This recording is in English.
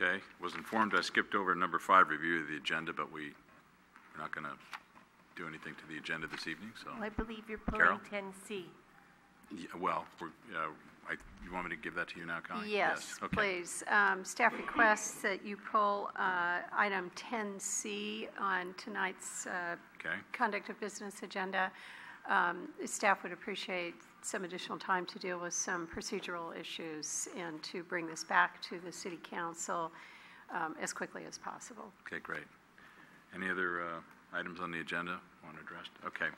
Okay, was informed I skipped over number five, review of the agenda, but we, we're not going to do anything to the agenda this evening, so. Well, I believe you're Carol? pulling 10C. Yeah, Well, we're, uh, I, you want me to give that to you now, Connie? Yes, okay. please. Um, Staff requests that you pull uh, item 10C on tonight's uh, Okay, conduct of business agenda. Um, Staff would appreciate some additional time to deal with some procedural issues and to bring this back to the city council um, as quickly as possible. okay, great. Any other uh, items on the agenda want addressed? Okay.